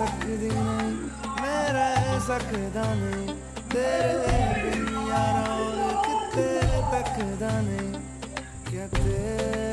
सकदी नहीं मैं रह सकदा नहीं तेरे बिन यारा और किते तकदा नहीं क्या तेरे